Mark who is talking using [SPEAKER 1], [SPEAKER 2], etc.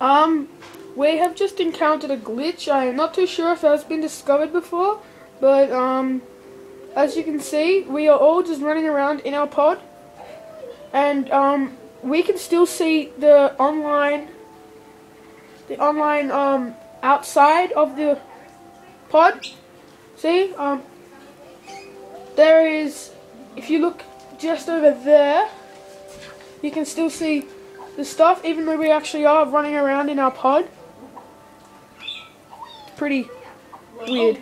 [SPEAKER 1] Um, we have just encountered a glitch. I am not too sure if it has been discovered before, but um, as you can see, we are all just running around in our pod, and um, we can still see the online, the online um outside of the pod. See, um, there is. If you look just over there, you can still see the stuff, even though we actually are running around in our pod. Pretty weird.